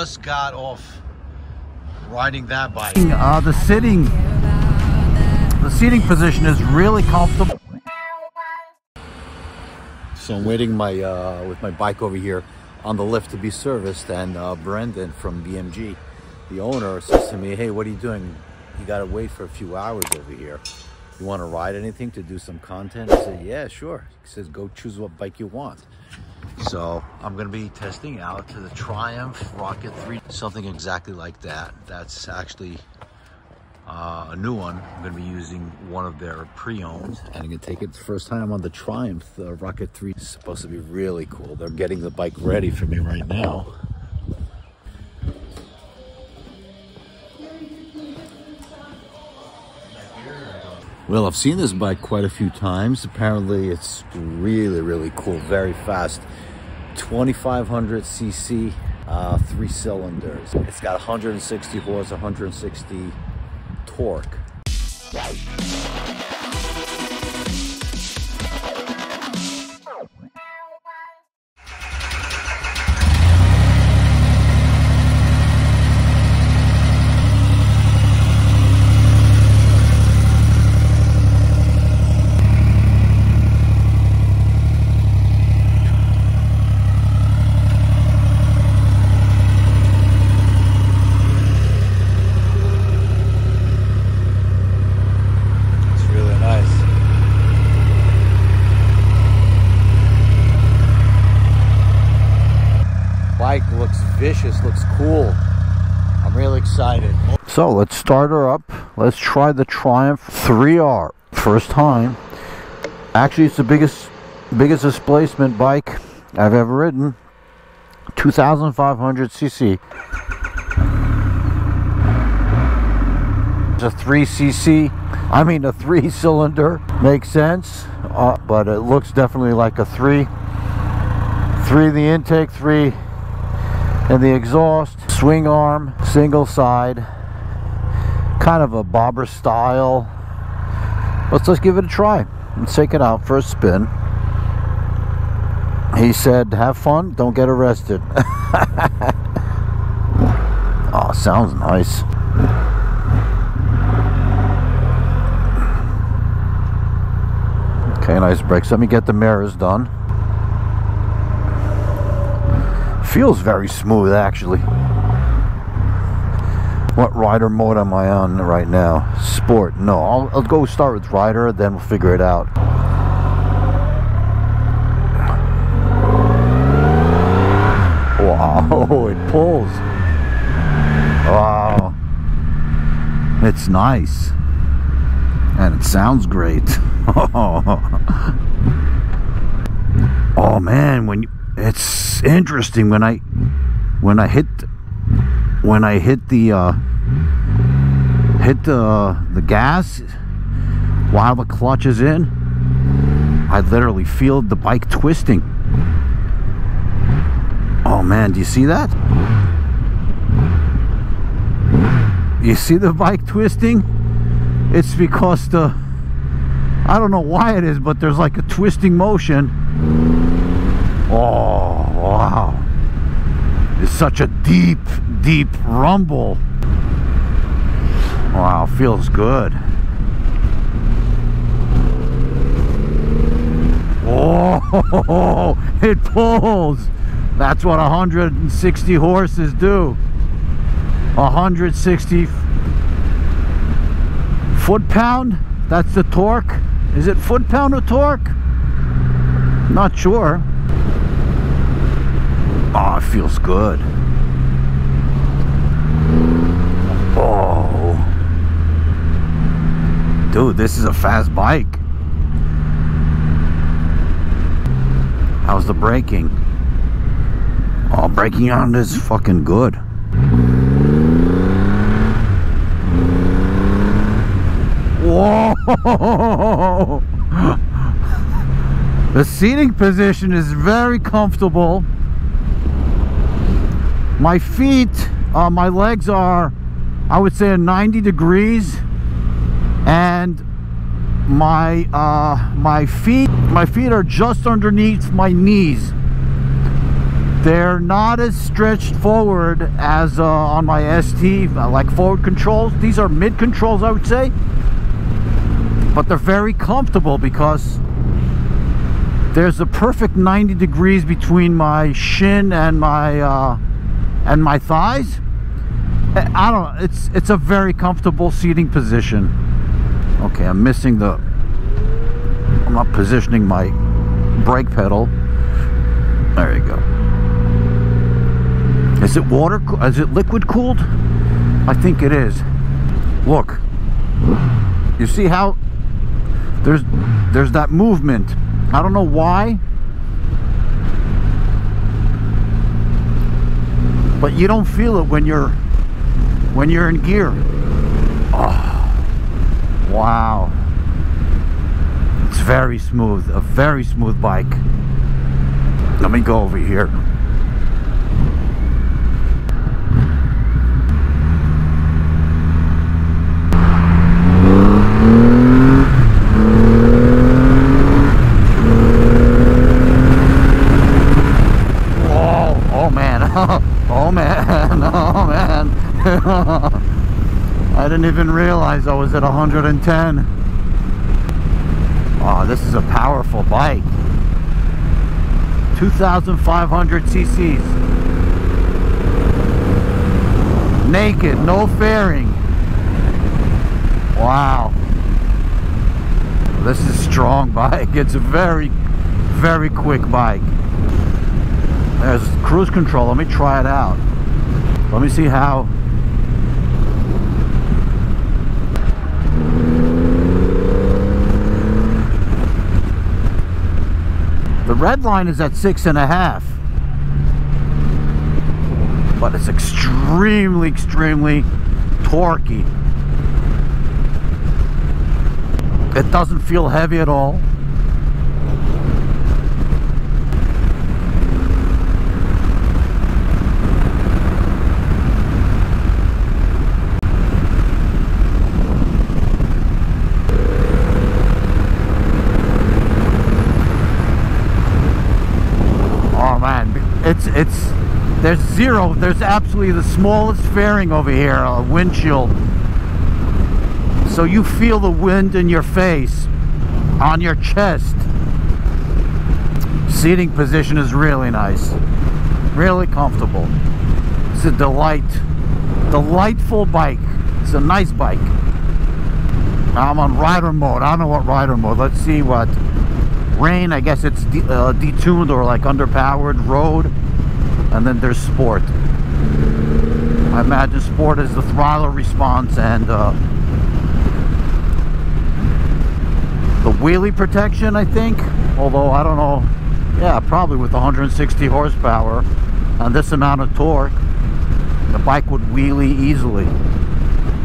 just got off riding that bike. Uh, the sitting, the seating position is really comfortable. So I'm waiting my uh, with my bike over here on the lift to be serviced, and uh, Brendan from BMG, the owner, says to me, "Hey, what are you doing? You got to wait for a few hours over here. You want to ride anything to do some content?" I said, "Yeah, sure." He says, "Go choose what bike you want." So I'm going to be testing out to the Triumph Rocket 3, something exactly like that. That's actually uh, a new one. I'm going to be using one of their pre-owned and I'm to take it the first time on the Triumph. The Rocket 3 is supposed to be really cool. They're getting the bike ready for me right now. Well, I've seen this bike quite a few times. Apparently, it's really, really cool, very fast. 2500 cc, uh, three cylinders. It's got 160 horse, 160 torque. So let's start her up. Let's try the Triumph 3R. First time. Actually, it's the biggest biggest displacement bike I've ever ridden. 2,500 cc. It's a 3cc, I mean a 3 cylinder, makes sense, uh, but it looks definitely like a 3. 3 in the intake, 3 in the exhaust, swing arm, single side, kind of a bobber style. Let's let's give it a try. Let's take it out for a spin. He said, have fun, don't get arrested. oh, sounds nice. Okay, nice brakes. Let me get the mirrors done. Feels very smooth, actually. What rider mode am I on right now? Sport. No, I'll, I'll go start with rider, then we'll figure it out. Wow, it pulls. Wow. It's nice. And it sounds great. oh man, when you, it's interesting when I when I hit when I hit the uh hit the the gas while the clutch is in, I literally feel the bike twisting. Oh man, do you see that? You see the bike twisting? It's because the I don't know why it is, but there's like a twisting motion. Oh, wow. It's such a deep, deep rumble. Wow, feels good. Oh, it pulls. That's what 160 horses do. 160 foot pound. That's the torque. Is it foot pound or torque? Not sure. Oh, it feels good. Oh. Dude, this is a fast bike. How's the braking? Oh, braking on this is fucking good. Whoa! The seating position is very comfortable. My feet, uh, my legs are, I would say, 90 degrees, and my uh, my feet, my feet are just underneath my knees. they're not as stretched forward as uh, on my ST, like forward controls. These are mid controls, I would say. But they're very comfortable because there's a perfect 90 degrees between my shin and my uh, and my thighs. Eh, I don't know. It's it's a very comfortable seating position. Okay, I'm missing the. I'm not positioning my brake pedal. There you go. Is it water? Is it liquid cooled? I think it is. Look. You see how there's there's that movement. I don't know why. But you don't feel it when you're when you're in gear. Oh. Wow. It's very smooth. A very smooth bike. Let me go over here. Oh, oh man. Oh man. Oh man. I didn't even realize I was at 110. Oh, ah, this is a powerful bike. 2,500 cc's. Naked, no fairing. Wow. This is a strong bike. It's a very, very quick bike. There's cruise control. Let me try it out. Let me see how. The red line is at six and a half. But it's extremely, extremely torquey. It doesn't feel heavy at all. Oh man, it's it's there's zero. There's absolutely the smallest fairing over here, a windshield. So you feel the wind in your face, on your chest. Seating position is really nice, really comfortable. It's a delight, delightful bike. It's a nice bike. I'm on rider mode. I don't know what rider mode. Let's see what rain. I guess it's de uh, detuned or like underpowered road, and then there's sport. I imagine sport is the throttle response and uh, the wheelie protection. I think, although I don't know. Yeah, probably with 160 horsepower and this amount of torque, the bike would wheelie easily.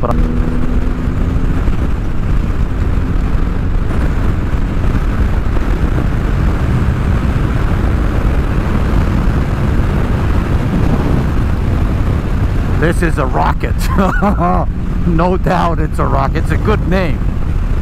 But. This is a rocket. no doubt it's a rocket. It's a good name.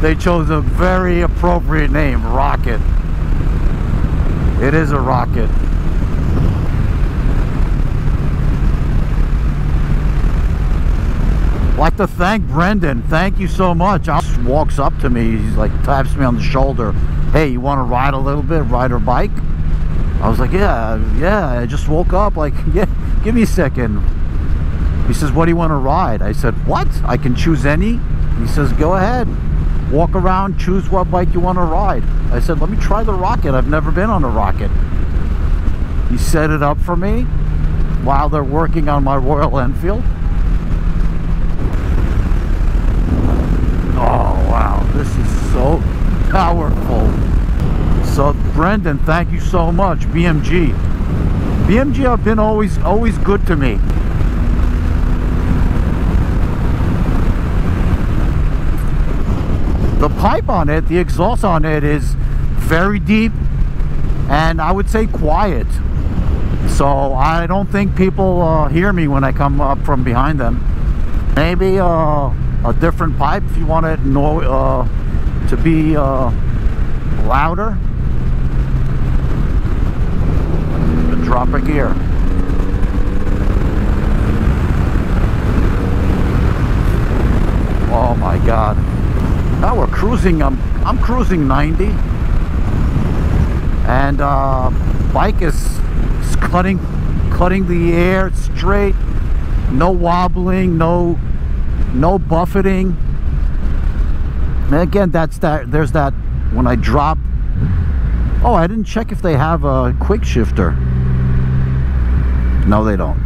They chose a very appropriate name, Rocket. It is a rocket. like to thank Brendan. Thank you so much. He walks up to me. He's like taps me on the shoulder. Hey, you want to ride a little bit? Ride our bike? I was like, yeah, yeah. I just woke up. Like, yeah, give me a second. He says, what do you want to ride? I said, what? I can choose any? He says, go ahead. Walk around, choose what bike you want to ride. I said, let me try the Rocket. I've never been on a Rocket. He set it up for me while they're working on my Royal Enfield. Oh, wow. This is so powerful. So, Brendan, thank you so much. BMG. BMG have been always, always good to me. The pipe on it, the exhaust on it is very deep and I would say quiet. So I don't think people uh, hear me when I come up from behind them. Maybe uh, a different pipe if you want it no, uh, to be uh, louder. drop a gear. Oh my God. Cruising, I'm, I'm cruising 90. And uh, bike is, is cutting, cutting the air straight. No wobbling, no, no buffeting. And again, that's that, there's that, when I drop, oh, I didn't check if they have a quick shifter. No, they don't.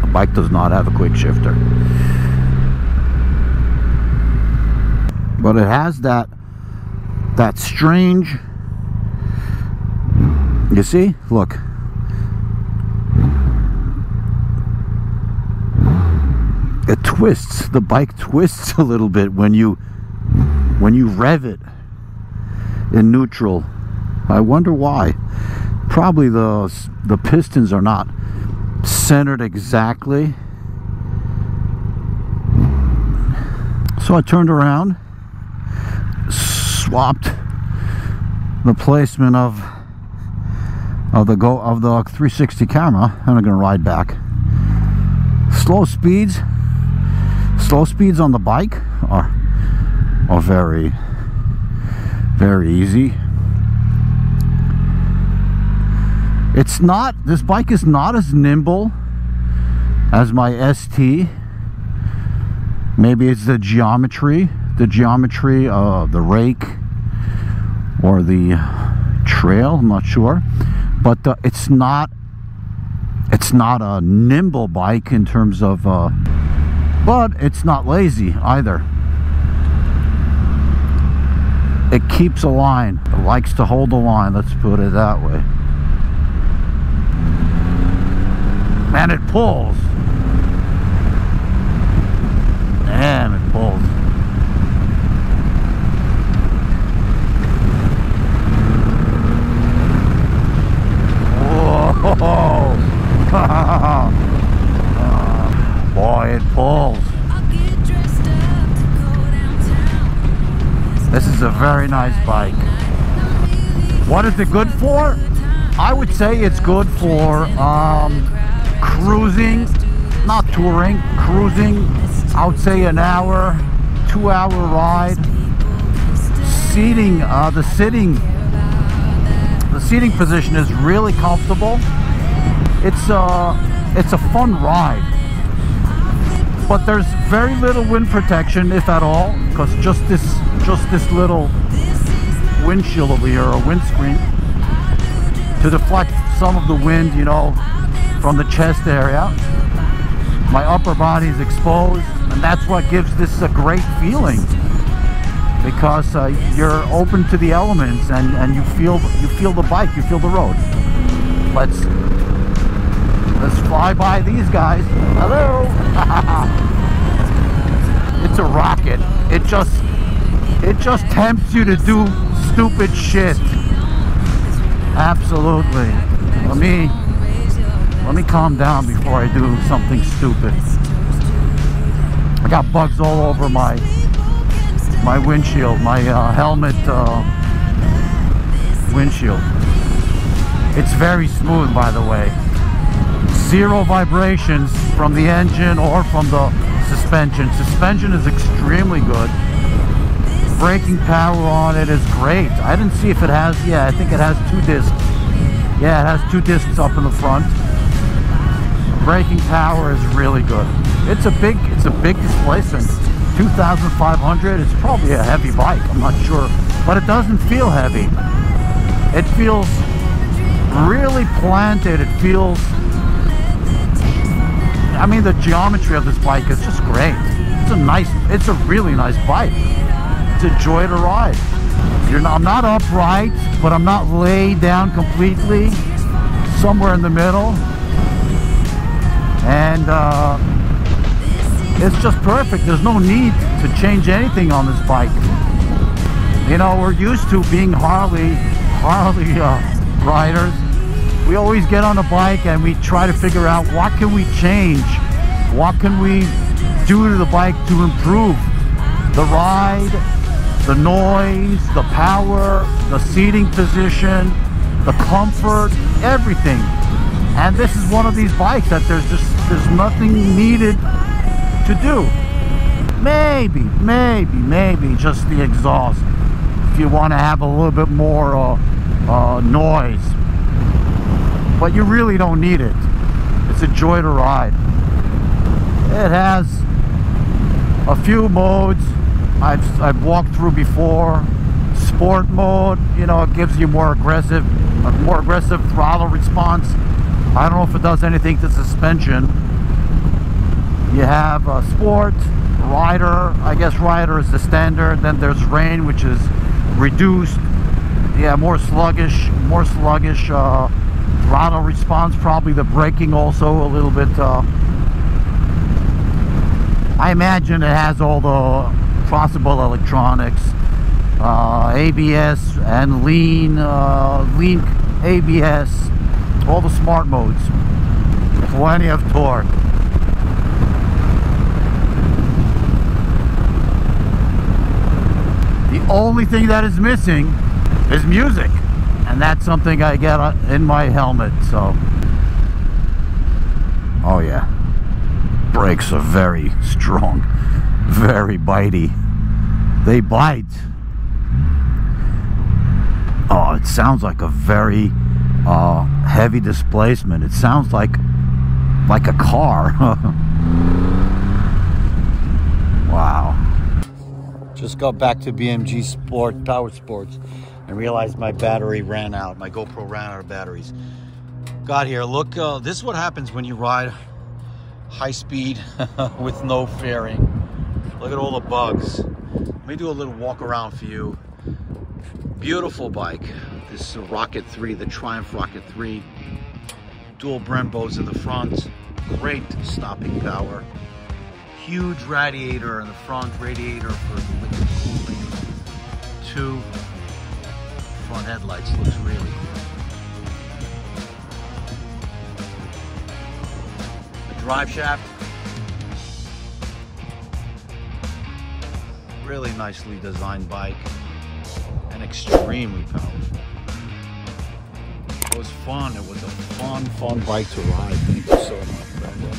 The bike does not have a quick shifter. But it has that, that strange, you see, look. It twists, the bike twists a little bit when you, when you rev it in neutral. I wonder why. Probably the the pistons are not centered exactly. So I turned around, swapped the placement of of the go of the 360 camera, and I'm gonna ride back. Slow speeds, slow speeds on the bike are are very very easy. It's not, this bike is not as nimble as my ST. Maybe it's the geometry, the geometry of the rake or the trail, I'm not sure. But uh, it's not, it's not a nimble bike in terms of, uh, but it's not lazy either. It keeps a line it likes to hold the line let's put it that way. And it pulls very nice bike. What is it good for? I would say it's good for um, cruising, not touring, cruising. I would say an hour, two hour ride. Seating, uh, the sitting, the seating position is really comfortable. It's a, uh, it's a fun ride but there's very little wind protection if at all because just this just this little windshield over here or windscreen to deflect some of the wind you know from the chest area my upper body is exposed and that's what gives this a great feeling because uh, you're open to the elements and and you feel you feel the bike you feel the road let's Let's fly by these guys. Hello. it's a rocket. It just it just tempts you to do stupid shit. Absolutely. Let me let me calm down before I do something stupid. I got bugs all over my my windshield, my uh, helmet uh, windshield. It's very smooth, by the way zero vibrations from the engine or from the suspension. Suspension is extremely good. Braking power on it is great. I didn't see if it has, yeah, I think it has two discs. Yeah, it has two discs up in the front. Braking power is really good. It's a big, it's a big displacement. 2,500, it's probably a heavy bike, I'm not sure. But it doesn't feel heavy. It feels really planted. It feels I mean, the geometry of this bike is just great. It's a nice, it's a really nice bike. It's a joy to ride. You're not, I'm not upright, but I'm not laid down completely. Somewhere in the middle. And uh, it's just perfect. There's no need to change anything on this bike. You know, we're used to being Harley, Harley uh, riders we always get on a bike and we try to figure out what can we change what can we do to the bike to improve the ride the noise the power the seating position the comfort everything And this is one of these bikes that there's just there's nothing needed to do. Maybe, maybe, maybe just the exhaust. If you want to have a little bit more uh, uh, noise. But you really don't need it. It's a joy to ride. It has a few modes I've, I've walked through before. Sport mode, you know, it gives you more aggressive, more aggressive throttle response. I don't know if it does anything to suspension. You have a sport, rider, I guess rider is the standard. Then there's rain, which is reduced. Yeah, more sluggish, more sluggish uh, throttle response. Probably the braking also a little bit. Uh, I imagine it has all the possible electronics, uh, ABS and lean, uh, lean ABS, all the smart modes. Plenty of torque. The only thing that is missing is music. And that's something I get uh, in my helmet, so. Oh yeah. Brakes are very strong, very bitey. They bite. Oh, it sounds like a very uh, heavy displacement. It sounds like like a car. wow. Just got back to BMG Sport Power Sports and realized my battery ran out. My GoPro ran out of batteries. Got here. Look, uh, this is what happens when you ride high speed with no fairing. Look at all the bugs. Me do a little walk around for you. Beautiful bike. This is a Rocket 3, the Triumph Rocket 3. Dual Brembos in the front. Great stopping power. Huge radiator in the front, radiator for the liquid cooling. Two front headlights looks really good. The drive shaft. Really nicely designed bike and extremely powerful. It was fun. It was a fun, fun bike to ride. Thank you so much, Brendan.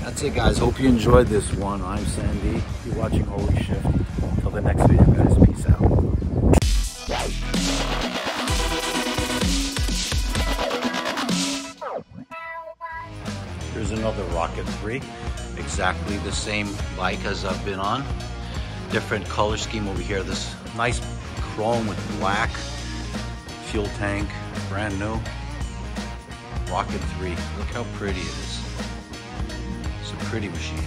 That's it, guys. Hope you enjoyed this one. I'm Sandy. You're watching Holy Shift. Until the next video, guys. Peace out. Here's another Rocket 3. Exactly the same bike as I've been on. Different color scheme over here. This nice chrome with black fuel tank, brand new. Rocket 3. Look how pretty it is. It's a pretty machine.